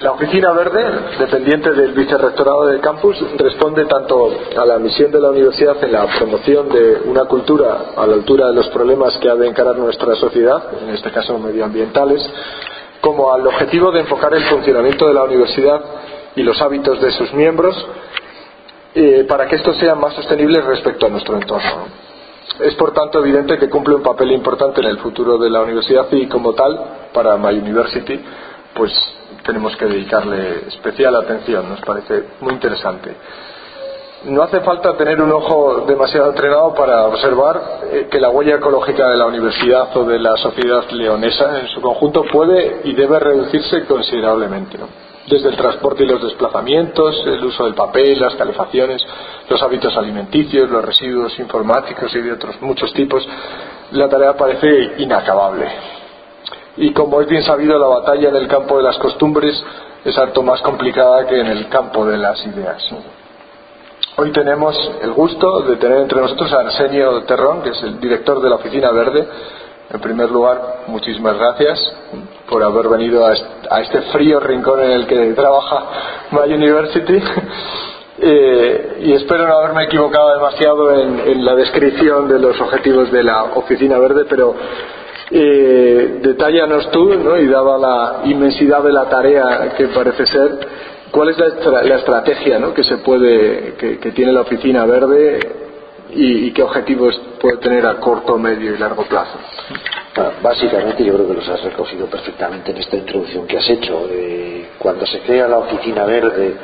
La Oficina Verde, dependiente del Vicerrectorado del Campus, responde tanto a la misión de la universidad en la promoción de una cultura a la altura de los problemas que ha de encarar nuestra sociedad, en este caso medioambientales, como al objetivo de enfocar el funcionamiento de la universidad y los hábitos de sus miembros eh, para que estos sean más sostenibles respecto a nuestro entorno. Es por tanto evidente que cumple un papel importante en el futuro de la universidad y como tal, para My University, pues tenemos que dedicarle especial atención, nos parece muy interesante. No hace falta tener un ojo demasiado entrenado para observar eh, que la huella ecológica de la universidad o de la sociedad leonesa en su conjunto puede y debe reducirse considerablemente. Desde el transporte y los desplazamientos, el uso del papel, las calefacciones, los hábitos alimenticios, los residuos informáticos y de otros muchos tipos, la tarea parece inacabable y como es bien sabido la batalla en el campo de las costumbres es harto más complicada que en el campo de las ideas. Hoy tenemos el gusto de tener entre nosotros a Arsenio Terrón, que es el director de la Oficina Verde. En primer lugar, muchísimas gracias por haber venido a este frío rincón en el que trabaja My University. Eh, y espero no haberme equivocado demasiado en, en la descripción de los objetivos de la Oficina Verde, pero eh, detállanos tú, ¿no? y dada la inmensidad de la tarea que parece ser, ¿cuál es la, la estrategia que se puede, que, tiene la oficina verde y, qué objetivos puede tener a corto, medio y largo plazo? Básicamente yo creo que los has recogido perfectamente en esta introducción que has hecho. Eh, cuando se crea la oficina verde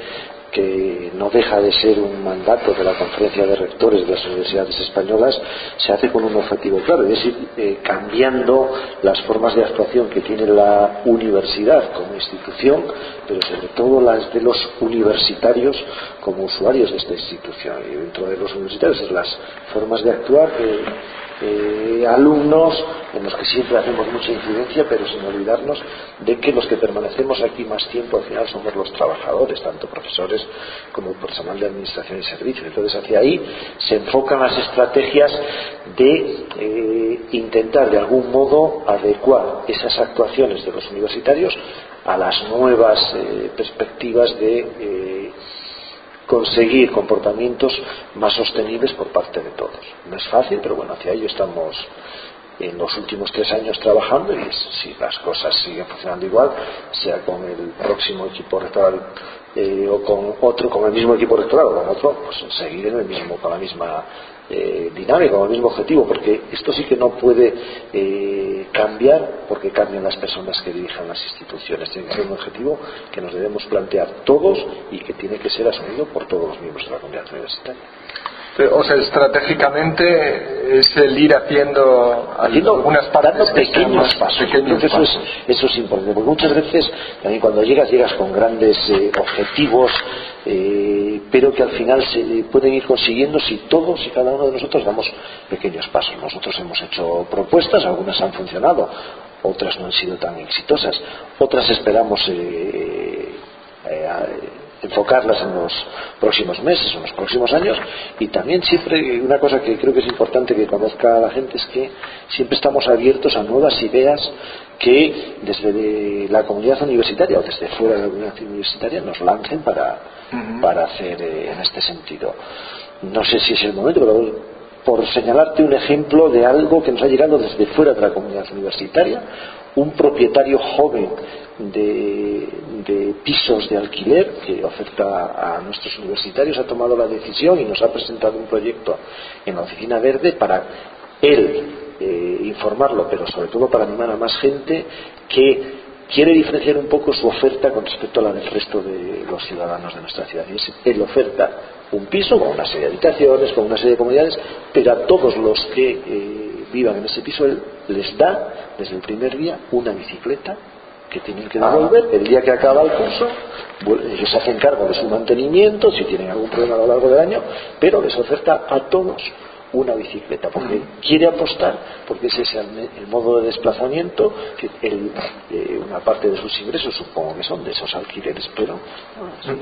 que no deja de ser un mandato de la conferencia de rectores de las universidades españolas, se hace con un objetivo claro, es decir, eh, cambiando las formas de actuación que tiene la universidad como institución, pero sobre todo las de los universitarios como usuarios de esta institución. Y dentro de los universitarios las formas de actuar que eh, alumnos en los que siempre hacemos mucha incidencia, pero sin olvidarnos de que los que permanecemos aquí más tiempo al final somos los trabajadores, tanto profesores como personal de administración y servicios. Entonces, hacia ahí se enfocan las estrategias de eh, intentar de algún modo adecuar esas actuaciones de los universitarios a las nuevas eh, perspectivas de conseguir comportamientos más sostenibles por parte de todos. No es fácil, pero bueno, hacia ello estamos en los últimos tres años trabajando y si las cosas siguen funcionando igual, sea con el próximo equipo rectoral eh, o con otro, con el mismo equipo rectoral o con otro, pues seguir en el mismo, con la misma eh, dinámica, con el mismo objetivo, porque esto sí que no puede eh, cambiar porque cambian las personas que dirijan las instituciones. Tiene que ser un objetivo que nos debemos plantear todos y que tiene que ser asumido por todos los miembros de la comunidad universitaria. O sea, estratégicamente es el ir haciendo, algunas partes pequeños pasos. Eso, Es, eso es importante, porque muchas veces también cuando llegas, llegas con grandes eh, objetivos, eh, pero que al final se pueden ir consiguiendo si todos y cada uno de nosotros damos pequeños pasos. Nosotros hemos hecho propuestas, algunas han funcionado, otras no han sido tan exitosas, otras esperamos. Eh, enfocarlas en los próximos meses o en los próximos años y también siempre una cosa que creo que es importante que conozca la gente es que siempre estamos abiertos a nuevas ideas que desde la comunidad universitaria o desde fuera de la comunidad universitaria nos lancen para, para hacer eh, en este sentido. No sé si es el momento, pero por señalarte un ejemplo de algo que nos ha llegado desde fuera de la comunidad universitaria, un propietario joven de, pisos de alquiler que oferta a nuestros universitarios ha tomado la decisión y nos ha presentado un proyecto en la oficina verde para él eh, informarlo, pero sobre todo para animar a más gente que quiere diferenciar un poco su oferta con respecto a la del resto de los ciudadanos de nuestra ciudad. Y es, él oferta un piso con una serie de habitaciones, con una serie de comunidades, pero a todos los que eh, vivan en ese piso él les da desde el primer día una bicicleta que tienen que devolver el día que acaba el curso. Ellos se hacen cargo de su mantenimiento, si tienen algún problema a lo largo del año, pero les oferta a todos una bicicleta, porque quiere apostar, porque ese es el, modo de desplazamiento, que eh, una parte de sus ingresos supongo que son de esos alquileres, pero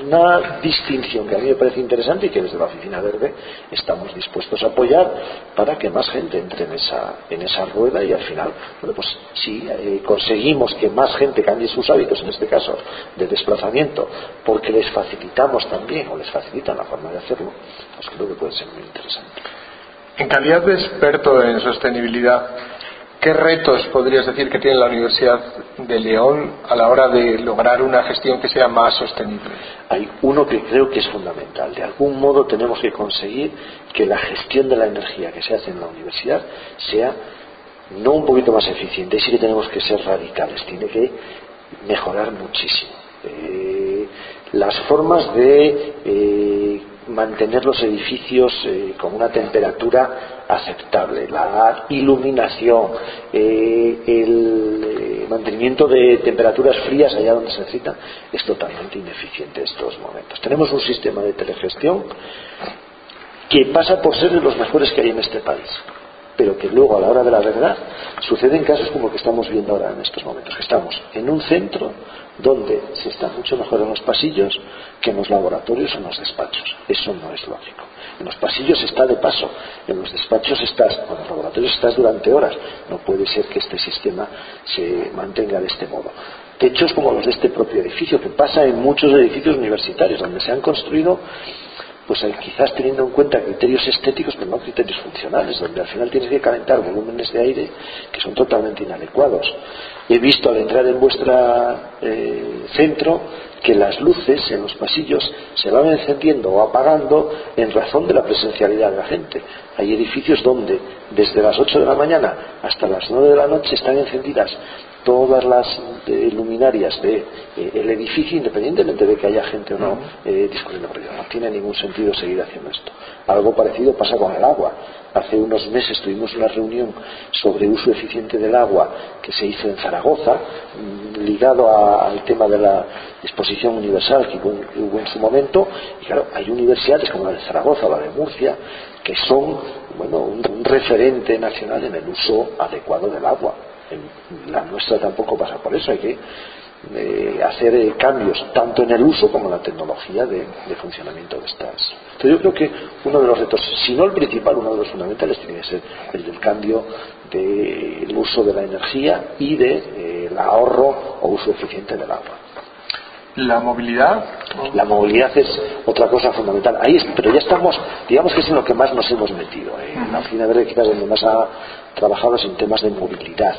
una distinción que a mí me parece interesante y que desde la Oficina Verde estamos dispuestos a apoyar para que más gente entre en esa, en esa rueda y al final, bueno, pues si eh, conseguimos que más gente cambie sus hábitos, en este caso de desplazamiento, porque les facilitamos también o les facilitan la forma de hacerlo, pues creo que puede ser muy interesante. En calidad de experto en sostenibilidad, ¿qué retos podrías decir que tiene la Universidad de León a la hora de lograr una gestión que sea más sostenible? Hay uno que creo que es fundamental. De algún modo tenemos que conseguir que la gestión de la energía que se hace en la universidad sea no un poquito más eficiente, sí que tenemos que ser radicales, tiene que mejorar muchísimo. Eh, las formas de eh, mantener los edificios eh, con una temperatura aceptable, la iluminación, eh, el eh, mantenimiento de temperaturas frías allá donde se necesita, es totalmente ineficiente en estos momentos. Tenemos un sistema de telegestión que pasa por ser de los mejores que hay en este país pero que luego a la hora de la verdad suceden casos como el que estamos viendo ahora en estos momentos, que estamos en un centro donde se está mucho mejor en los pasillos que en los laboratorios o en los despachos. Eso no es lógico. En los pasillos está de paso, en los despachos estás, en los laboratorios estás durante horas. No puede ser que este sistema se mantenga de este modo. Techos como los de este propio edificio, que pasa en muchos edificios universitarios, donde se han construido pues quizás teniendo en cuenta criterios estéticos pero no criterios funcionales, donde al final tienes que calentar volúmenes de aire que son totalmente inadecuados. He visto al entrar en vuestro eh, centro que las luces en los pasillos se van encendiendo o apagando en razón de la presencialidad de la gente. Hay edificios donde desde las 8 de la mañana hasta las 9 de la noche están encendidas todas las eh, luminarias del de, eh, edificio, independientemente de que haya gente o no eh, discutiendo por ello. No tiene ningún sentido seguir haciendo esto. Algo parecido pasa con el agua. Hace unos meses tuvimos una reunión sobre uso eficiente del agua que se hizo en Zaragoza, mm, ligado al tema de la exposición universal que hubo, en su momento. Y claro, hay universidades como la de Zaragoza o la de Murcia que son bueno, un referente nacional en el uso adecuado del agua la nuestra tampoco pasa por eso, hay que eh, hacer eh, cambios tanto en el uso como en la tecnología de, funcionamiento de estas. Entonces yo creo que uno de los retos, si no el principal, uno de los fundamentales tiene que ser el del cambio del uso de la energía y del de, eh, ahorro o uso eficiente del agua. ¿La movilidad? La movilidad es otra cosa fundamental. Ahí pero ya estamos, digamos que es en lo que más nos hemos metido. En la oficina verde quizás donde más ha trabajado es en temas de movilidad.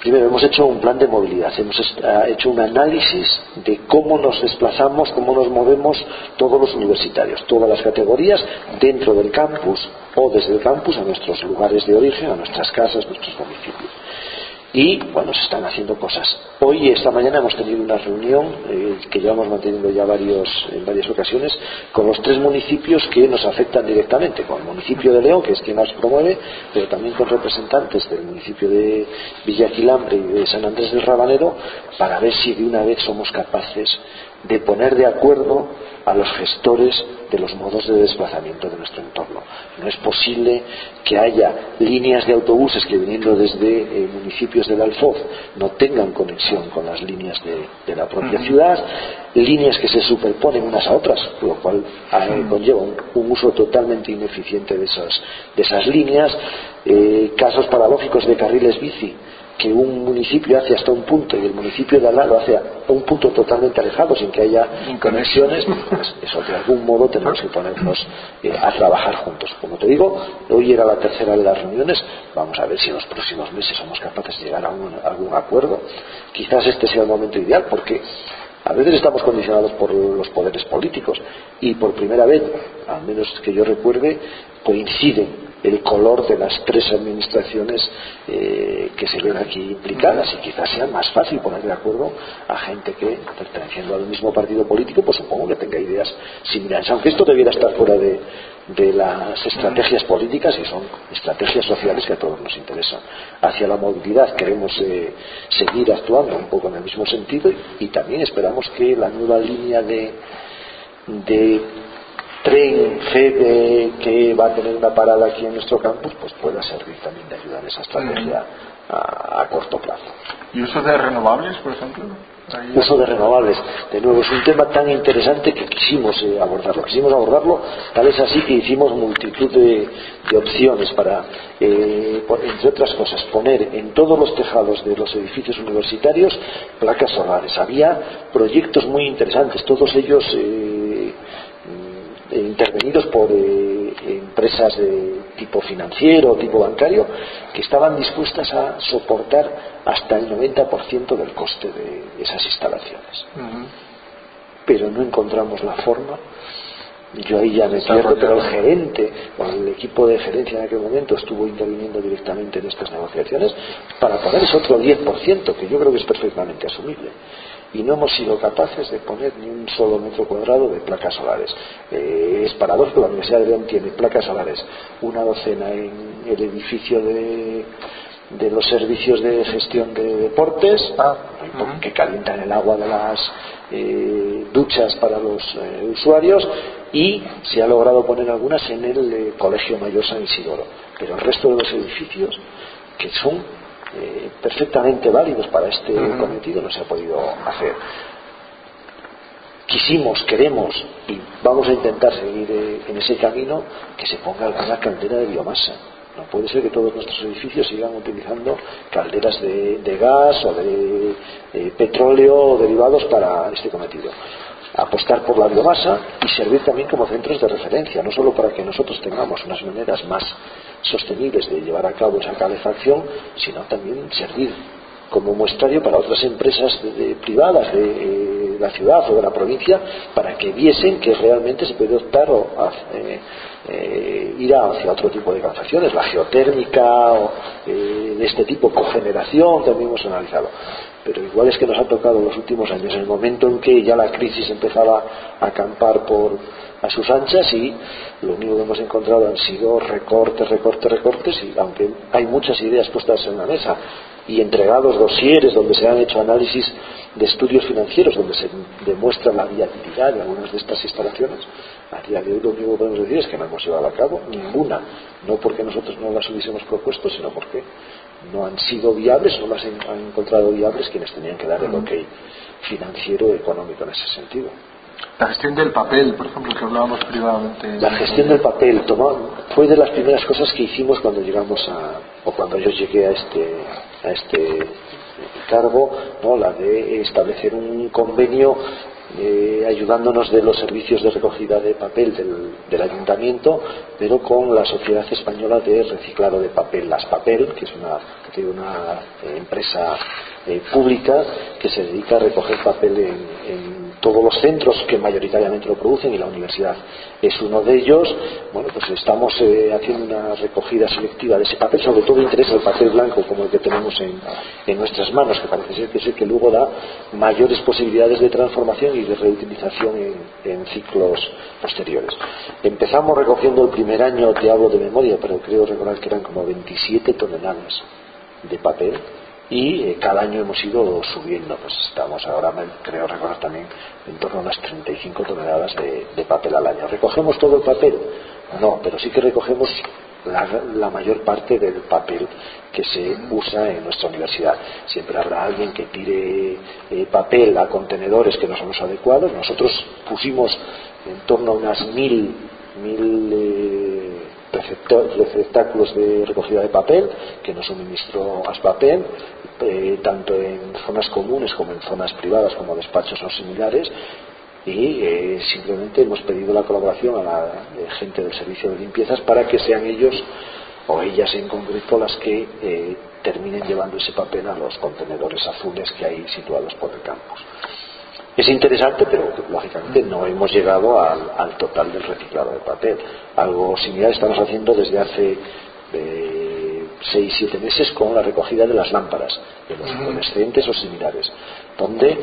Primero, hemos hecho un plan de movilidad, hemos hecho un análisis de cómo nos desplazamos, cómo nos movemos todos los universitarios, todas las categorías dentro del campus o desde el campus a nuestros lugares de origen, a nuestras casas, nuestros municipios y bueno, se están haciendo cosas. Hoy, esta mañana, hemos tenido una reunión eh, que llevamos manteniendo ya varios, en varias ocasiones con los tres municipios que nos afectan directamente, con el municipio de León, que es quien nos promueve, pero también con representantes del municipio de Villaquilambre y de San Andrés del Rabanero, para ver si de una vez somos capaces de poner de acuerdo a los gestores de los modos de desplazamiento de nuestro entorno. No es posible que haya líneas de autobuses que viniendo desde eh, municipios del Alfoz no tengan conexión con las líneas de, la propia ciudad, líneas que se superponen unas a otras, lo cual eh, conlleva un, uso totalmente ineficiente de esas, de esas líneas, eh, casos paradójicos de carriles bici que un municipio hace hasta un punto y el municipio de al lado hace a un punto totalmente alejado sin que haya conexiones, pues eso de algún modo tenemos que ponernos eh, a trabajar juntos. Como te digo, hoy era la tercera de las reuniones, vamos a ver si en los próximos meses somos capaces de llegar a, a algún acuerdo. Quizás este sea el momento ideal porque a veces estamos condicionados por los poderes políticos y por primera vez, al menos que yo recuerde, coinciden el color de las tres administraciones eh, que se ven aquí implicadas y quizás sea más fácil poner de acuerdo a gente que, perteneciendo al mismo partido político, pues supongo que tenga ideas similares. Aunque esto debiera estar fuera de, las estrategias políticas y son estrategias sociales que a todos nos interesan. Hacia la movilidad queremos eh, seguir actuando un poco en el mismo sentido y, también esperamos que la nueva línea de tren FEDE que va a tener una parada aquí en nuestro campus, pues pueda servir también de ayuda en esa estrategia a, corto plazo. ¿Y uso de renovables, por ejemplo? Uso de renovables, de nuevo, es un tema tan interesante que quisimos eh, abordarlo. Quisimos abordarlo, tal vez así que hicimos multitud de, opciones para, eh, entre otras cosas, poner en todos los tejados de los edificios universitarios placas solares. Había proyectos muy interesantes, todos ellos eh, intervenidos por empresas de tipo financiero, tipo bancario, que estaban dispuestas a soportar hasta el 90% del coste de esas instalaciones. Pero no encontramos la forma. Yo ahí ya me pierdo, pero el gerente, o el equipo de gerencia en aquel momento estuvo interviniendo directamente en estas negociaciones para poner ese otro 10%, que yo creo que es perfectamente asumible y no hemos sido capaces de poner ni un solo metro cuadrado de placas solares. Eh, es paradójico, la Universidad de León tiene placas solares, una docena en el edificio de, los servicios de gestión de deportes, ah, que calientan el agua de las eh, duchas para los eh, usuarios, y se ha logrado poner algunas en el Colegio Mayor San Isidoro. Pero el resto de los edificios, que son eh, perfectamente válidos para este cometido no se ha podido hacer. Quisimos, queremos y vamos a intentar seguir eh, en ese camino que se ponga alguna caldera de biomasa. No puede ser que todos nuestros edificios sigan utilizando calderas de, gas o de, de petróleo o derivados para este cometido apostar por la biomasa y servir también como centros de referencia, no solo para que nosotros tengamos unas maneras más sostenibles de llevar a cabo esa calefacción, sino también servir como muestrario para otras empresas privadas de eh, la ciudad o de la provincia para que viesen que realmente se puede optar o eh, eh, ir hacia otro tipo de calefacciones, la geotérmica o de este tipo, cogeneración, también hemos analizado. Pero igual es que nos ha tocado en los últimos años, en el momento en que ya la crisis empezaba a acampar por a sus anchas y lo único que hemos encontrado han sido recortes, recortes, recortes y aunque hay muchas ideas puestas en la mesa y entregados dosieres donde se han hecho análisis de estudios financieros donde se demuestra la viabilidad de algunas de estas instalaciones, a día de hoy lo único que podemos decir es que no hemos llevado a cabo ninguna, no porque nosotros no las hubiésemos propuesto, sino porque no han sido viables, no las han encontrado viables quienes tenían que dar el ok financiero económico en ese sentido. La gestión del papel, por ejemplo, que hablábamos privadamente. La gestión del papel fue de las primeras cosas que hicimos cuando llegamos a, o cuando yo llegué a este, a este cargo, ¿no? la de establecer un convenio eh, ayudándonos de los servicios de recogida de papel del, ayuntamiento, pero con la Sociedad Española de Reciclado de Papel, Las Papel, que es una, una eh, empresa eh, pública que se dedica a recoger papel en todos los centros que mayoritariamente lo producen y la universidad es uno de ellos. Bueno, pues estamos eh, haciendo una recogida selectiva de ese papel, sobre todo interesa el papel blanco como el que tenemos en, nuestras manos, que parece ser que es el que luego da mayores posibilidades de transformación y de reutilización en, ciclos posteriores. Empezamos recogiendo el primer año, te hablo de memoria, pero creo recordar que eran como 27 toneladas de papel y eh, cada año hemos ido subiendo, pues estamos ahora, creo recordar también, en torno a unas 35 toneladas de, papel al año. ¿Recogemos todo el papel? No, pero sí que recogemos la, mayor parte del papel que se usa en nuestra universidad. Siempre habrá alguien que tire eh, papel a contenedores que no son los adecuados. Nosotros pusimos en torno a unas mil, mil eh, receptáculos de recogida de papel que nos suministró Aspapel eh, tanto en zonas comunes como en zonas privadas como despachos o similares y eh, simplemente hemos pedido la colaboración a la eh, gente del servicio de limpiezas para que sean ellos o ellas en concreto las que terminen llevando ese papel a los contenedores azules que hay situados por el campus. Es interesante, pero lógicamente no hemos llegado al, total del reciclado de papel. Algo similar estamos haciendo desde hace seis, siete meses con la recogida de las lámparas, de los fluorescentes o similares, donde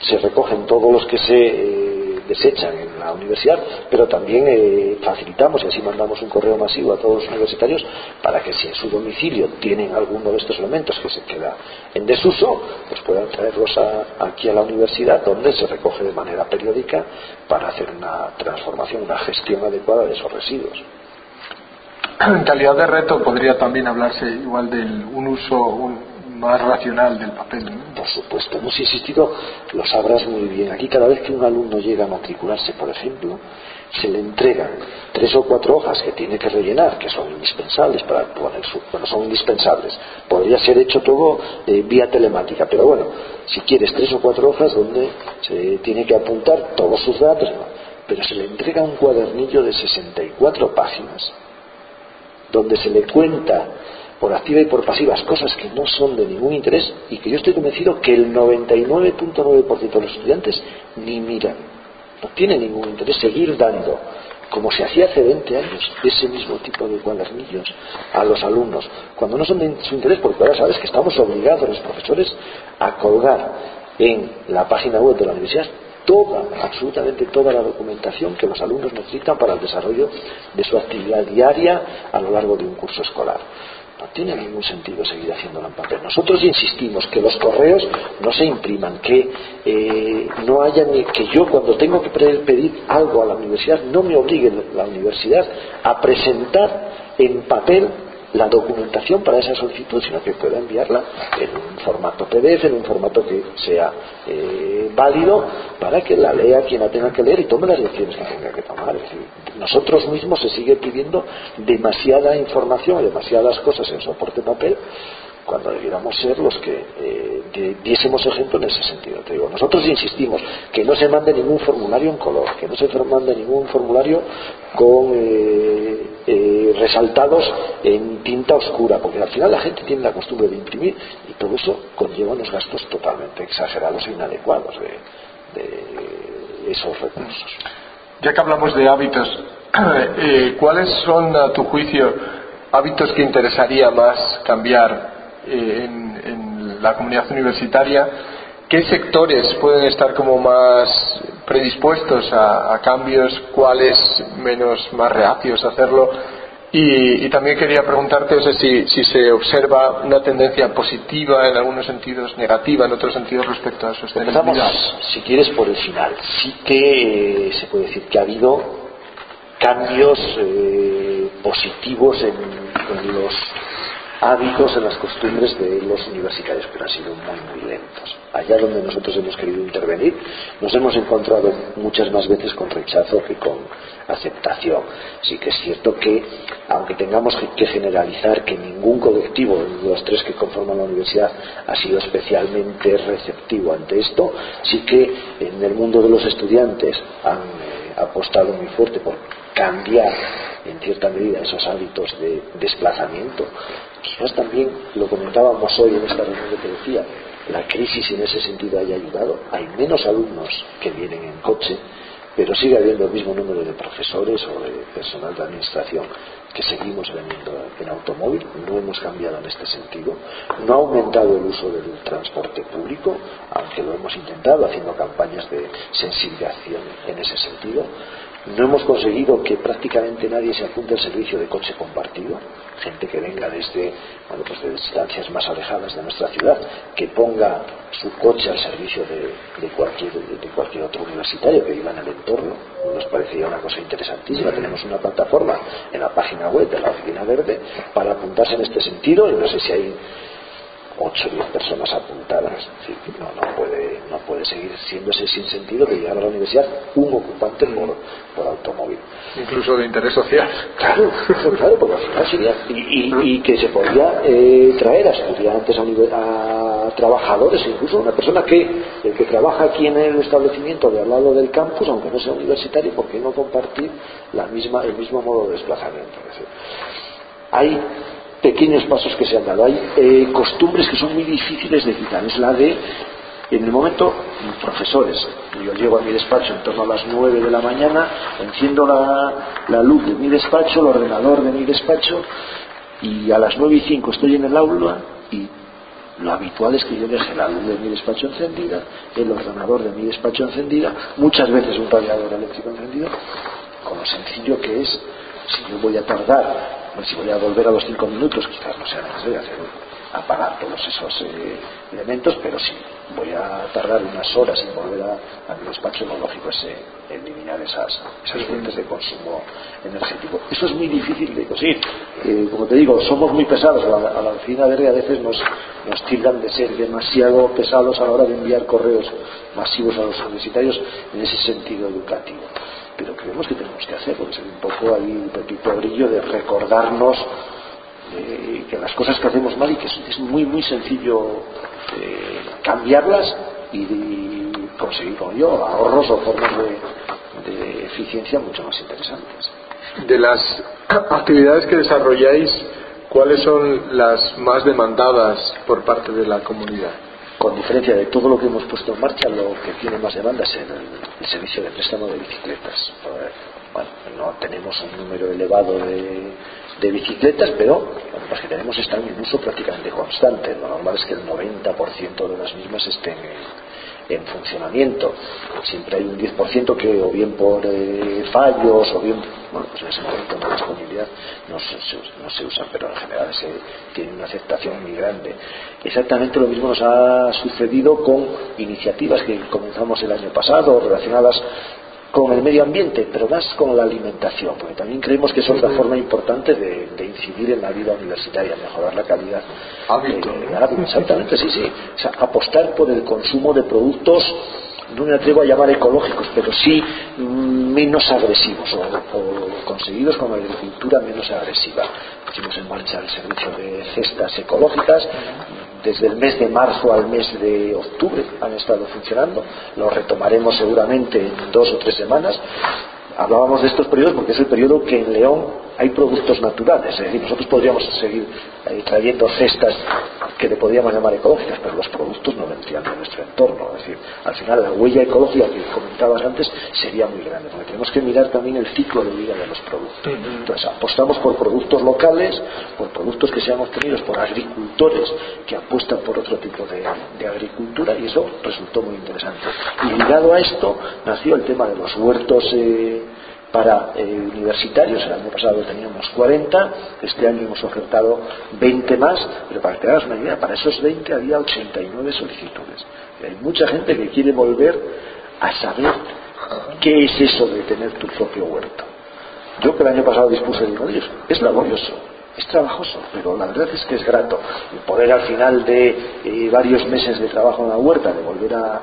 se recogen todos los que se eh, desechan en la universidad, pero también eh, facilitamos y así mandamos un correo masivo a todos los universitarios para que si en su domicilio tienen alguno de estos elementos que se queda en desuso, pues puedan traerlos aquí a la universidad donde se recoge de manera periódica para hacer una transformación, una gestión adecuada de esos residuos. En calidad de reto podría también hablarse igual de un uso más racional del papel. Por supuesto, hemos insistido, lo sabrás muy bien. Aquí cada vez que un alumno llega a matricularse, por ejemplo, se le entregan tres o cuatro hojas que tiene que rellenar, que son indispensables para poner su, bueno, son indispensables. Podría ser hecho todo eh, vía telemática, pero bueno, si quieres tres o cuatro hojas donde se tiene que apuntar todos sus datos, pero se le entrega un cuadernillo de 64 páginas donde se le cuenta por activa y por pasivas cosas que no son de ningún interés y que yo estoy convencido que el 99.9% de los estudiantes ni miran. No tiene ningún interés seguir dando, como se hacía hace 20 años, ese mismo tipo de cuadernillos a los alumnos, cuando no son de su interés, porque ahora sabes que estamos obligados los profesores a colgar en la página web de la universidad toda, absolutamente toda la documentación que los alumnos necesitan para el desarrollo de su actividad diaria a lo largo de un curso escolar. No tiene ningún sentido seguir haciéndolo en papel. Nosotros insistimos que los correos no se impriman, que eh, no haya ni que yo cuando tengo que pedir algo a la universidad no me obligue la universidad a presentar en papel la documentación para esa solicitud, sino que pueda enviarla en un formato PDF, en un formato que sea eh, válido para que la lea quien la tenga que leer y tome las decisiones que tenga que tomar. Es decir, nosotros mismos se sigue pidiendo demasiada información, demasiadas cosas en soporte papel cuando debiéramos ser los que eh, diésemos ejemplo en ese sentido. Te digo, nosotros insistimos que no se mande ningún formulario en color, que no se mande ningún formulario con eh, eh, resaltados en tinta oscura, porque al final la gente tiene la costumbre de imprimir y todo eso conlleva unos gastos totalmente exagerados e inadecuados de, de esos recursos. Ya que hablamos de hábitos, ¿cuáles son, a tu juicio, hábitos que interesaría más cambiar eh, en, la comunidad universitaria, ¿qué sectores pueden estar como más predispuestos a, cambios, cuáles menos más reacios a hacerlo? Y, también quería preguntarte si, si, se observa una tendencia positiva en algunos sentidos, negativa en otros sentidos respecto a sostenibilidad. Empezamos, si quieres, por el final. Sí que se puede decir que ha habido cambios eh, positivos en los hábitos, en las costumbres de los universitarios, pero han sido muy, muy lentos. Allá donde nosotros hemos querido intervenir, nos hemos encontrado muchas más veces con rechazo que con aceptación. Sí que es cierto que, aunque tengamos que generalizar que ningún colectivo de los tres que conforman la universidad ha sido especialmente receptivo ante esto, sí que en el mundo de los estudiantes han eh, apostado muy fuerte por cambiar en cierta medida esos hábitos de desplazamiento. Quizás también lo comentábamos hoy en esta reunión que te la crisis en ese sentido haya ayudado. Hay menos alumnos que vienen en coche, pero sigue habiendo el mismo número de profesores o de personal de administración que seguimos veniendo en automóvil, no hemos cambiado en este sentido, no ha aumentado el uso del transporte público, aunque lo hemos intentado haciendo campañas de sensibilización en ese sentido, no hemos conseguido que prácticamente nadie se apunte al servicio de coche compartido, gente que venga desde, bueno, pues de distancias más alejadas de nuestra ciudad, que ponga su coche al servicio de, cualquier, de cualquier otro universitario que viva en el entorno. Nos parecía una cosa interesantísima. Tenemos una plataforma en la página web de la Oficina Verde para apuntarse en este sentido y no sé si hay 8 o 10 personas apuntadas. no, no, puede, no puede seguir siendo ese sin sentido de llegar a la universidad un ocupante por, por automóvil. Incluso de interés social. Claro, claro, porque al final sería. Y, y, que se podría eh, traer a estudiantes, a, a, trabajadores, incluso una persona que, el que trabaja aquí en el establecimiento de al lado del campus, aunque no sea universitario, ¿por qué no compartir la misma, el mismo modo de desplazamiento? Es decir, hay pequeños pasos que se han dado. Hay eh, costumbres que son muy difíciles de quitar. Es la de, en el momento, profesores. Yo llego a mi despacho en torno a las 9 de la mañana, enciendo la, luz de mi despacho, el ordenador de mi despacho, y a las 9 y 5 estoy en el aula y Lo habitual es que yo deje la luz de mi despacho encendida, el ordenador de mi despacho encendida, muchas veces un radiador eléctrico encendido, con lo sencillo que es, si yo voy a tardar, pues si voy a volver a los cinco minutos, quizás no sea necesario hacer apagar todos esos eh, elementos, pero sí, voy a tardar unas horas en volver a, mi despacho, lógico es eh, eliminar esas, esas fuentes de consumo energético. Eso es muy difícil de conseguir. Eh, como te digo, somos muy pesados. A la, a la oficina verde a veces nos, nos tildan de ser demasiado pesados a la hora de enviar correos masivos a los universitarios en ese sentido educativo pero creemos que tenemos que hacerlo, es un poco ahí un pepito brillo de recordarnos eh, que las cosas que hacemos mal y que es, muy, muy sencillo eh, cambiarlas y, conseguir con ello ahorros o formas de, de eficiencia mucho más interesantes. De las actividades que desarrolláis, ¿cuáles son las más demandadas por parte de la comunidad? Con diferencia de todo lo que hemos puesto en marcha, lo que tiene más demanda es el, servicio de préstamo de bicicletas. Bueno, no tenemos un número elevado de, bicicletas, pero lo que tenemos están en uso prácticamente constante. Lo normal es que el 90% de las mismas estén en, funcionamiento. Siempre hay un 10% que o bien por eh, fallos o bien, bueno, pues en ese momento la disponibilidad no se, no se usan, pero en general se tiene una aceptación muy grande. Exactamente lo mismo nos ha sucedido con iniciativas que comenzamos el año pasado relacionadas con el medio ambiente, pero más con la alimentación, porque también creemos que es otra forma importante de, incidir en la vida universitaria, mejorar la calidad. Hábito. exactamente, sí, sí. O sea, apostar por el consumo de productos no me atrevo a llamar ecológicos, pero sí mm, menos agresivos o, conseguidos con agricultura menos agresiva. Pusimos en marcha el servicio de cestas ecológicas, desde el mes de marzo al mes de octubre han estado funcionando, lo retomaremos seguramente en dos o tres semanas. Hablábamos de estos periodos porque es el periodo que en León hay productos naturales, es decir, nosotros podríamos seguir eh, trayendo cestas que le podríamos llamar ecológicas, pero los productos no vendrían de nuestro entorno, es decir, al final la huella ecológica que comentabas antes sería muy grande, porque tenemos que mirar también el ciclo de vida de los productos. Entonces, apostamos por productos locales, por productos que sean obtenidos por agricultores que apuestan por otro tipo de, agricultura, y eso resultó muy interesante. Y ligado a esto nació el tema de los huertos. Eh, para eh, universitarios, el año pasado teníamos 40, este año hemos ofertado 20 más, pero para que te hagas una idea, para esos 20 había 89 solicitudes. hay mucha gente que quiere volver a saber qué es eso de tener tu propio huerto. Yo que el año pasado dispuse de uno ellos, es laborioso, es trabajoso, pero la verdad es que es grato. poder al final de eh, varios meses de trabajo en la huerta, de volver a,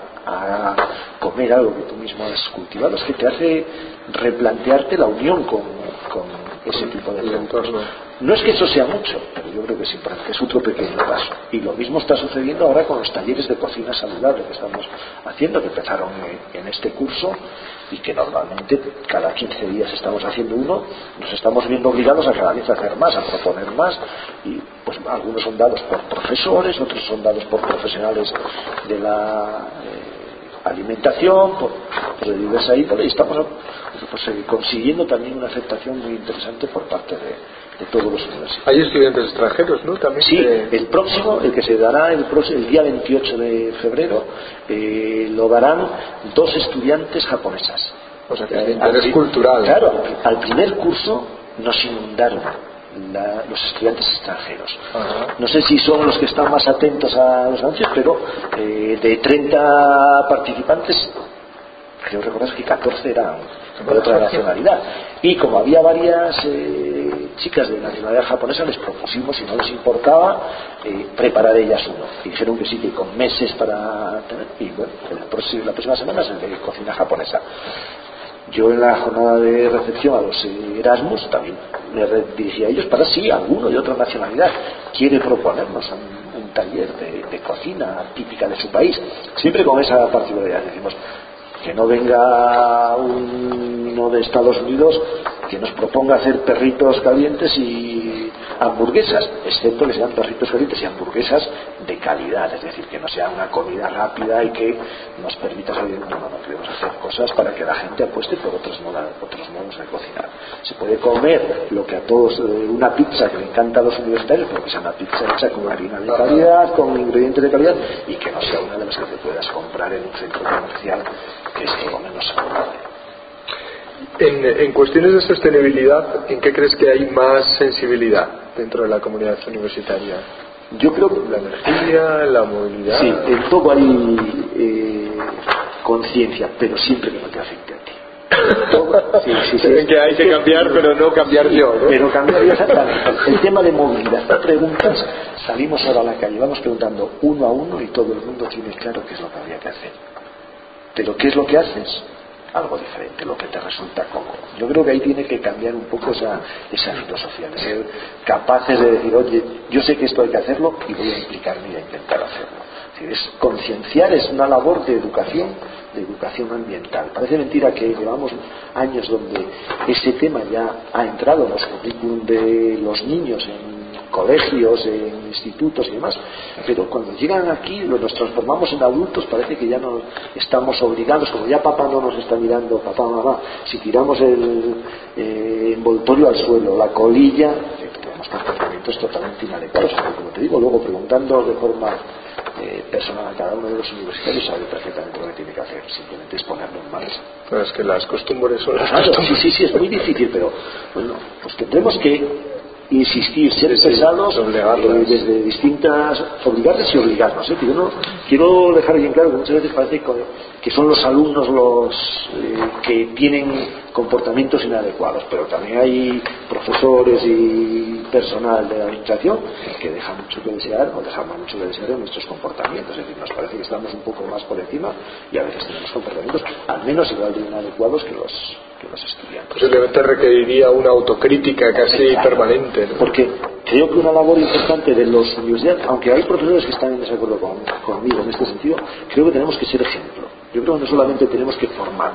comer algo que tú mismo has cultivado, es que te hace replantearte la unión con, ese tipo de entorno. No es que eso sea mucho, pero yo creo que sí, que es otro pequeño paso. Y lo mismo está sucediendo ahora con los talleres de cocina saludable que estamos haciendo, que empezaron en este curso y que normalmente cada 15 días estamos haciendo uno, nos estamos viendo obligados a cada vez hacer más, a proponer más, y pues algunos son dados por profesores, otros son dados por profesionales de la eh, alimentación, por, por diversa índole, y estamos pues, eh, consiguiendo también una aceptación muy interesante por parte de, todos los universitarios. Hay estudiantes extranjeros, ¿no? También sí, el próximo, el que se dará el, próximo, el día 28 de febrero, eh, lo darán dos estudiantes japonesas. O sea, que es interés cultural. Claro, al primer curso nos inundaron los estudiantes extranjeros. No sé si son los que están más atentos a los anuncios, pero eh, de 30 participantes, creo recordar que 14 eran de otra nacionalidad. Y como había varias eh, chicas de nacionalidad japonesa, les propusimos, si no les importaba, eh, preparar ellas uno. Dijeron que sí, que con meses para tener. Y bueno, la próxima, la próxima semana es el de cocina japonesa. Yo en la jornada de recepción a los Erasmus también me dirigí a ellos para si alguno de otra nacionalidad quiere proponernos un, taller de, cocina típica de su país, siempre con esa particularidad. Decimos, que no venga uno de Estados Unidos que nos proponga hacer perritos calientes y hamburguesas, excepto que sean perritos calientes y hamburguesas de calidad, es decir, que no sea una comida rápida y que nos permita salir. No, no, no, queremos hacer cosas para que la gente apueste por otros modos, otros modos de cocinar. Se puede comer lo que a todos, eh, una pizza que le encanta a los universitarios, pero que sea una pizza hecha con harina de calidad, con ingredientes de calidad y que no sea una de las que te puedas comprar en un centro comercial que es todo menos saludable. En, en, cuestiones de sostenibilidad, ¿en qué crees que hay más sensibilidad dentro de la comunidad universitaria? Yo creo que la energía, la movilidad. Sí, en todo hay eh, conciencia, pero siempre que no te afecte a ti. Todo, sí, sí, sí, que hay que cambiar, pero no cambiar yo. ¿no? Pero cambiar yo exactamente. El tema de movilidad. Tú preguntas, salimos ahora a la calle, vamos preguntando uno a uno y todo el mundo tiene claro qué es lo que habría que hacer. Pero ¿qué es lo que haces? Algo diferente, lo que te resulta cómodo. Yo creo que ahí tiene que cambiar un poco esa, esa filosofía, de ser capaces de decir, oye, yo sé que esto hay que hacerlo y voy a implicarme y a intentar hacerlo. Es, concienciar, es una labor de educación, de educación ambiental. Parece mentira que llevamos años donde ese tema ya ha entrado en los currículum de los niños en colegios, en institutos y demás, pero cuando llegan aquí nos transformamos en adultos, parece que ya no estamos obligados, como ya papá no nos está mirando, papá, mamá, si tiramos el eh, envoltorio al suelo, la colilla, eh, tenemos comportamientos totalmente inadecuados, como te digo, luego preguntando de forma eh, personal a cada uno de los universitarios sabe perfectamente lo que tiene que hacer, simplemente es ponerlo en marcha. Pero es que las costumbres son las claro, costumbres. Sí, sí, sí, es muy difícil, pero bueno, pues tendremos que insistir, ser pesados eh, desde distintas, obligarles y obligarnos. ¿eh? Que yo no, quiero dejar bien claro que muchas veces parece que son los alumnos los eh, que tienen comportamientos inadecuados, pero también hay profesores y personal de la administración que dejan mucho que desear o dejamos mucho que desear en nuestros comportamientos. Es decir, nos parece que estamos un poco más por encima y a veces tenemos comportamientos al menos igual de inadecuados que los, que los estudiantes. Posiblemente requeriría una autocrítica casi Exacto. permanente. ¿no? Porque creo que una labor importante de los universidades, aunque hay profesores que están en desacuerdo con, conmigo en este sentido, creo que tenemos que ser ejemplo. Yo creo que no solamente tenemos que formar,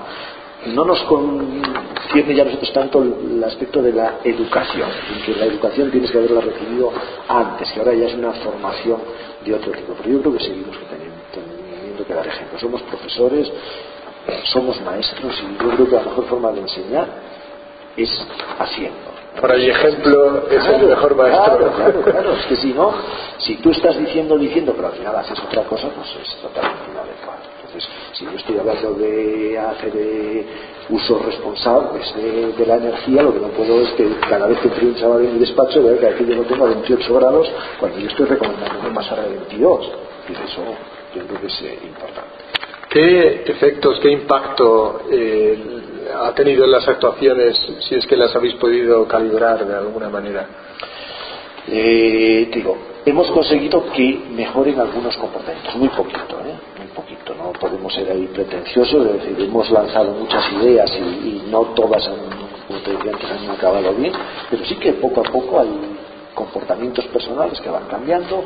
no nos concierne ya nosotros tanto el aspecto de la educación, en que la educación tienes que haberla recibido antes, que ahora ya es una formación de otro tipo. Pero yo creo que seguimos teniendo, que dar ejemplo. Somos profesores, somos maestros y yo creo que la mejor forma de enseñar es haciendo. Para el ejemplo es Claro, el mejor maestro. Claro, claro, claro. Es que si no, si tú estás diciendo, diciendo, pero al final haces otra cosa, pues es totalmente inadecuado. Entonces, si yo estoy hablando de hacer eh, usos responsables de, de la energía, lo que no puedo es que cada vez que entre un chaval en mi despacho vea que aquí yo no tengo 28 grados cuando yo estoy recomendando pasar a 22. Y eso yo creo que es eh, importante. ¿Qué efectos, qué impacto eh, ha tenido en las actuaciones, si es que las habéis podido calibrar de alguna manera? Eh, digo, hemos conseguido que mejoren algunos comportamientos, muy poquito, ¿eh? muy poquito, no podemos ser ahí pretenciosos, hemos lanzado muchas ideas y, no todas han, han acabado bien, pero sí que poco a poco hay comportamientos personales que van cambiando,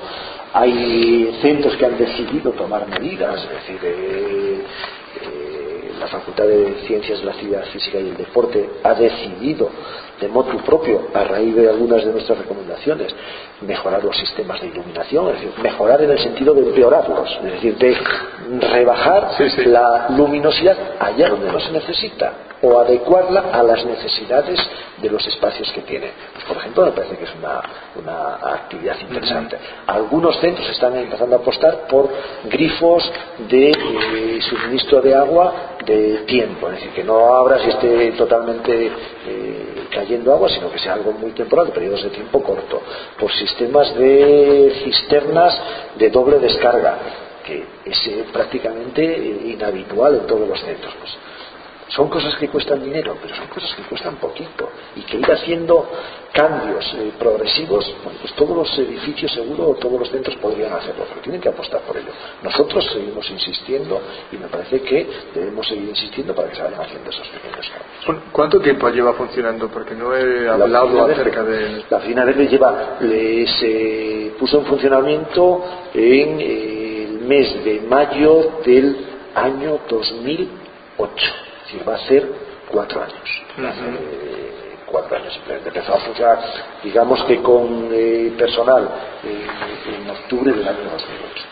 hay centros que han decidido tomar medidas, es decir, eh, eh, la Facultad de Ciencias de la Actividad Física y el Deporte ha decidido de motu propio, a raíz de algunas de nuestras recomendaciones, mejorar los sistemas de iluminación, es decir, mejorar en el sentido de empeorarlos, es decir, de rebajar Sí, sí. la luminosidad allá donde no se necesita o adecuarla a las necesidades de los espacios que tiene. Pues, por ejemplo, me parece que es una, una actividad interesante. Algunos centros están empezando a apostar por grifos de eh, suministro de agua de tiempo, es decir, que no abras y esté totalmente eh, cayendo agua, sino que sea algo muy temporal, periodos de tiempo corto, por sistemas de cisternas de doble descarga, que es eh, prácticamente eh, inhabitual en todos los centros. Pues, son cosas que cuestan dinero, pero son cosas que cuestan poquito. Y que ir haciendo cambios eh, progresivos, bueno, pues todos los edificios seguro o todos los centros podrían hacerlo, pero tienen que apostar por ello. Nosotros seguimos insistiendo y me parece que debemos seguir insistiendo para que se vayan haciendo esos pequeños cambios. ¿Cuánto tiempo lleva funcionando? Porque no he La hablado acerca de... La oficina verde lleva, le- se puso en funcionamiento en eh, el mes de mayo del año 2008. Decir, va a ser cuatro años. Eh, cuatro años simplemente. Empezó a funcionar, digamos que con eh, personal en octubre del año 2008.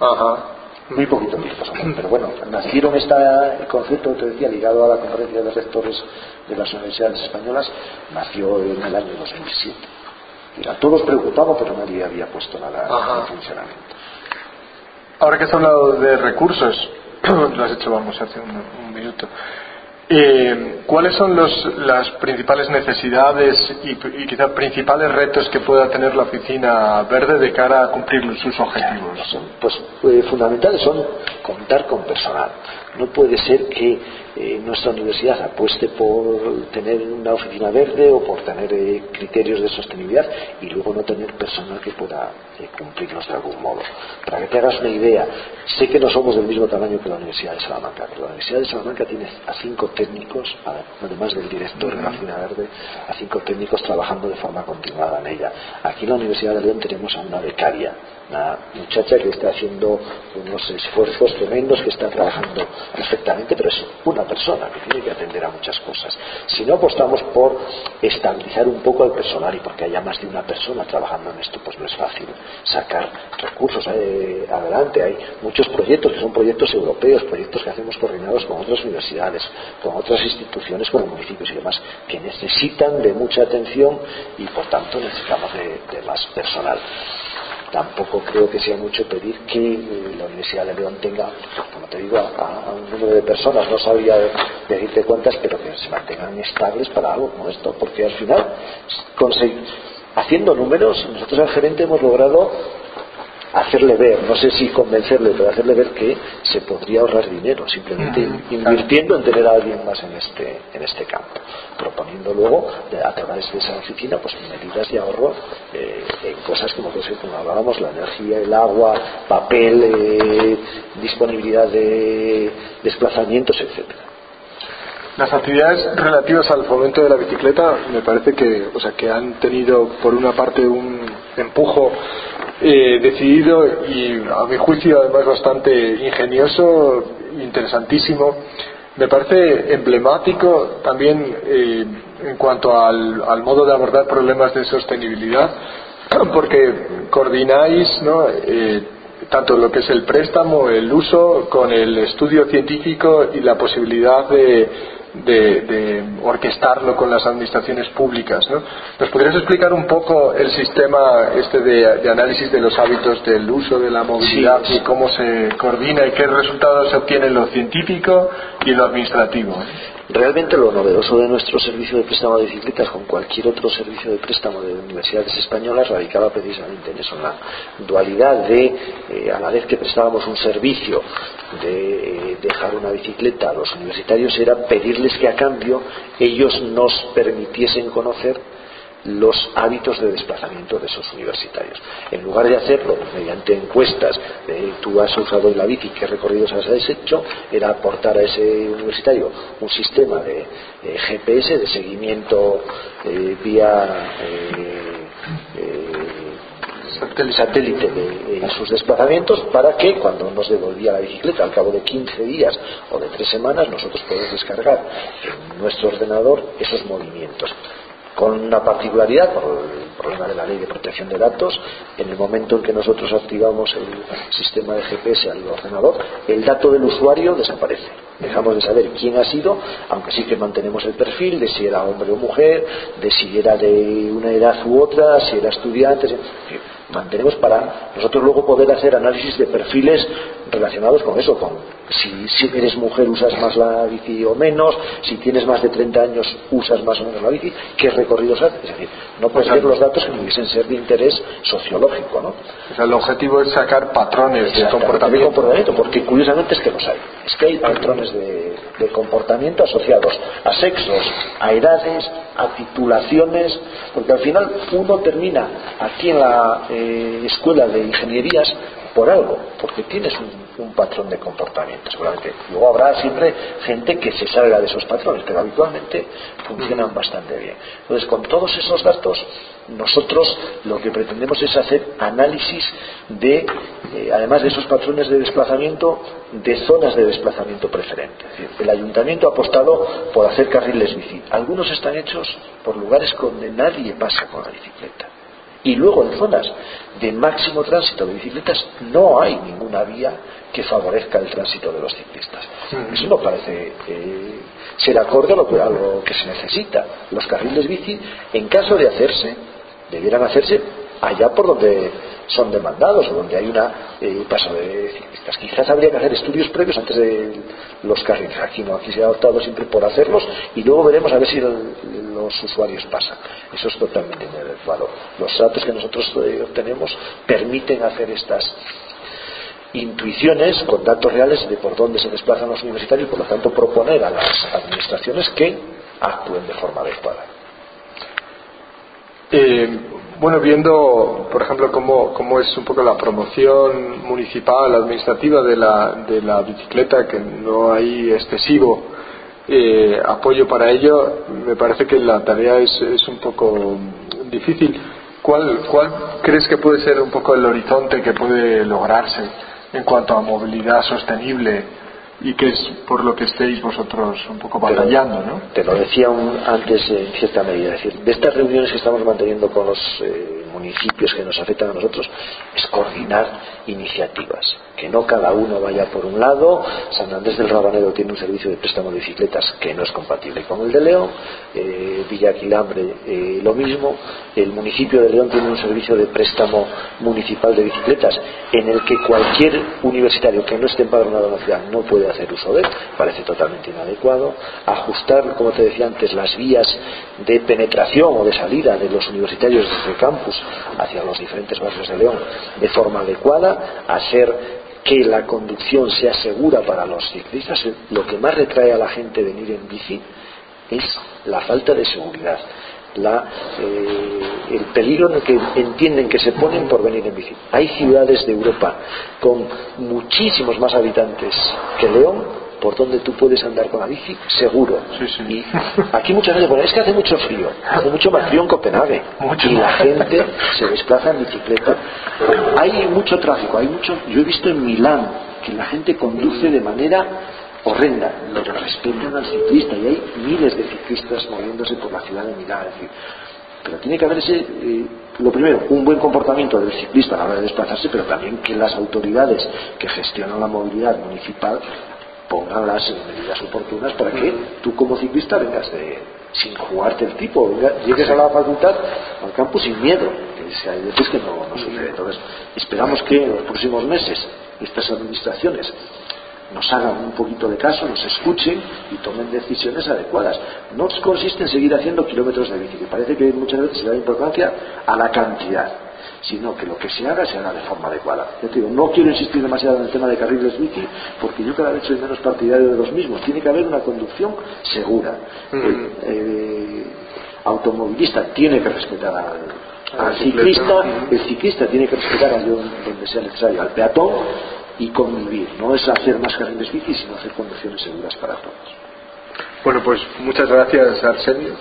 Ajá. Muy poquito tiempo pero bueno, nacieron este concepto, te decía, ligado a la conferencia de rectores de las universidades españolas, nació en el año 2007. Era todos preocupados, pero nadie había puesto nada en funcionamiento. Ahora que has hablado de recursos, lo has hecho, vamos, hace un, minuto. Eh, ¿Cuáles son los, las principales necesidades y, y quizás principales retos que pueda tener la oficina verde de cara a cumplir sus objetivos? Pues eh, fundamentales son contar con personal. No puede ser que eh, nuestra universidad apueste por tener una oficina verde o por tener eh, criterios de sostenibilidad y luego no tener personal que pueda eh, cumplirlos de algún modo. Para que te hagas una idea, sé que no somos del mismo tamaño que la Universidad de Salamanca, pero la Universidad de Salamanca tiene a cinco técnicos, además del director de la oficina verde, a cinco técnicos trabajando de forma continuada en ella. Aquí en la Universidad de León tenemos a una becaria una muchacha que está haciendo unos esfuerzos tremendos, que está trabajando perfectamente, pero es una persona que tiene que atender a muchas cosas. Si no apostamos por estabilizar un poco al personal y porque haya más de una persona trabajando en esto, pues no es fácil sacar recursos eh, adelante. Hay muchos proyectos que son proyectos europeos, proyectos que hacemos coordinados con otras universidades, con otras instituciones, con municipios y demás, que necesitan de mucha atención y por tanto necesitamos de más personal tampoco creo que sea mucho pedir que eh, la Universidad de León tenga, como te digo, a, un número de personas, no sabía decirte cuántas, pero que se mantengan estables para algo como esto, porque al final, haciendo números, nosotros al gerente hemos logrado hacerle ver, no sé si convencerle, pero hacerle ver que se podría ahorrar dinero, simplemente invirtiendo en tener a alguien más en este, en este campo, proponiendo luego a través de esa oficina pues medidas de ahorro eh, en cosas como, pues, como hablábamos, la energía, el agua, papel, eh, disponibilidad de desplazamientos, etcétera. Las actividades relativas al fomento de la bicicleta me parece que, o sea, que han tenido por una parte un empujo eh, decidido y a mi juicio además bastante ingenioso, interesantísimo. Me parece emblemático también eh, en cuanto al, modo de abordar problemas de sostenibilidad, porque coordináis ¿no? Eh, tanto lo que es el préstamo, el uso, con el estudio científico y la posibilidad de de, orquestarlo con las administraciones públicas. ¿no? ¿Nos podrías explicar un poco el sistema este de, análisis de los hábitos del uso de la movilidad y cómo se coordina y qué resultados se obtienen lo científico y lo administrativo? Realmente lo novedoso de nuestro servicio de préstamo de bicicletas con cualquier otro servicio de préstamo de universidades españolas radicaba precisamente en eso, en la dualidad de, eh, a la vez que prestábamos un servicio de eh, dejar una bicicleta a los universitarios, era pedirles que a cambio ellos nos permitiesen conocer los hábitos de desplazamiento de esos universitarios. En lugar de hacerlo mediante encuestas, de tú has usado la bici, qué recorridos has hecho, era aportar a ese universitario un sistema de GPS, de seguimiento eh, vía eh, eh, satélite de, sus desplazamientos para que cuando nos devolvía la bicicleta al cabo de 15 días o de 3 semanas nosotros podemos descargar en nuestro ordenador esos movimientos con una particularidad por el problema de la ley de protección de datos en el momento en que nosotros activamos el sistema de GPS al ordenador el dato del usuario desaparece. Dejamos de saber quién ha sido aunque sí que mantenemos el perfil de si era hombre o mujer de si era de una edad u otra si era estudiante mantenemos para nosotros luego poder hacer análisis de perfiles relacionados con eso, con si, si, eres mujer usas más la bici o menos, si tienes más de 30 años usas más o menos la bici, qué recorridos haces. Es decir, no perder los datos que pudiesen ser de interés sociológico. ¿no? el objetivo es sacar patrones de comportamiento. comportamiento. Porque curiosamente es que los hay. Es que hay patrones de, comportamiento asociados a sexos, a edades, a titulaciones, porque al final uno termina aquí en la eh, escuela de ingenierías por algo, porque tienes un, patrón de comportamiento, seguramente. Luego habrá siempre gente que se salga de esos patrones, pero habitualmente funcionan bastante bien. Entonces, con todos esos datos, nosotros lo que pretendemos es hacer análisis de, eh, además de esos patrones de desplazamiento, de zonas de desplazamiento preferente. Es decir, el ayuntamiento ha apostado por hacer carriles bici. Algunos están hechos por lugares donde nadie pasa con la bicicleta. Y luego en zonas de máximo tránsito de bicicletas no hay ninguna vía que favorezca el tránsito de los ciclistas. Eso no parece eh, ser acorde a lo, que, a lo que se necesita. Los carriles bici, en caso de hacerse, debieran hacerse allá por donde son demandados o donde hay una eh, paso de ciclistas. Quizás habría que hacer estudios previos antes de los carriles. Aquí no, aquí se ha optado siempre por hacerlos y luego veremos a ver si los usuarios pasan. Eso es totalmente inadecuado. Los datos que nosotros eh, obtenemos permiten hacer estas intuiciones con datos reales de por dónde se desplazan los universitarios y por lo tanto proponer a las administraciones que actúen de forma adecuada. Eh, bueno, viendo, por ejemplo, cómo, es un poco la promoción municipal, administrativa de la, de la bicicleta, que no hay excesivo eh, apoyo para ello, me parece que la tarea es, es un poco difícil. ¿Cuál, ¿Cuál crees que puede ser un poco el horizonte que puede lograrse en cuanto a movilidad sostenible y que es por lo que estéis vosotros un poco batallando, ¿no? Te lo decía antes en cierta medida, es decir, de estas reuniones que estamos manteniendo con los eh, municipios que nos afectan a nosotros, es coordinar iniciativas, que no cada uno vaya por un lado. San Andrés del Rabanero tiene un servicio de préstamo de bicicletas que no es compatible con el de León, eh, Villa Aquilambre eh, lo mismo, el municipio de León tiene un servicio de préstamo municipal de bicicletas en el que cualquier universitario que no esté empadronado en la ciudad no puede hacer uso de él, parece totalmente inadecuado. Ajustar, como te decía antes, las vías de penetración o de salida de los universitarios desde el campus hacia los diferentes barrios de León de forma adecuada, hacer que la conducción sea segura para los ciclistas. Lo que más retrae a la gente venir en bici es la falta de seguridad la, eh, el peligro en el que entienden que se ponen por venir en bici. Hay ciudades de Europa con muchísimos más habitantes que León por donde tú puedes andar con la bici seguro. Y aquí muchas veces, bueno, es que hace mucho frío, hace mucho más frío en Copenhague y la gente se desplaza en bicicleta. Hay mucho tráfico, hay mucho. Yo he visto en Milán que la gente conduce de manera horrenda, pero respetan al ciclista y hay miles de ciclistas moviéndose por la ciudad de Milán. pero tiene que haber ese, eh, lo primero, un buen comportamiento del ciclista a la hora de desplazarse, pero también que las autoridades que gestionan la movilidad municipal pongan las medidas oportunas para que tú como ciclista vengas de, sin jugarte el tipo, llegues a la facultad, al campo sin miedo, que hay veces que no, no sucede. Entonces, esperamos que en los próximos meses estas administraciones nos hagan un poquito de caso, nos escuchen y tomen decisiones adecuadas. No consiste en seguir haciendo kilómetros de bici, que parece que muchas veces se da importancia a la cantidad, sino que lo que se haga se haga de forma adecuada. Yo digo, no quiero insistir demasiado en el tema de carriles bici, porque yo cada vez soy menos partidario de los mismos. Tiene que haber una conducción segura. El eh, automovilista tiene que respetar al, ciclista, el ciclista tiene que respetar a donde sea necesario, al peatón y convivir. No es hacer más carriles bici, sino hacer conducciones seguras para todos. Bueno, pues muchas gracias, Arsenio.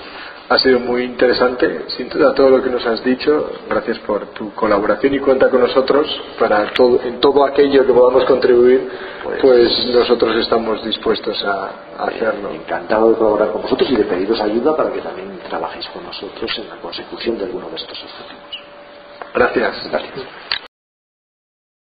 Ha sido muy interesante, sin duda, todo lo que nos has dicho. Gracias por tu colaboración y cuenta con nosotros para todo, en todo aquello que podamos contribuir, pues, pues nosotros estamos dispuestos a, hacerlo. Encantado de colaborar con vosotros y de pediros ayuda para que también trabajéis con nosotros en la consecución de alguno de estos objetivos. Gracias. Gracias.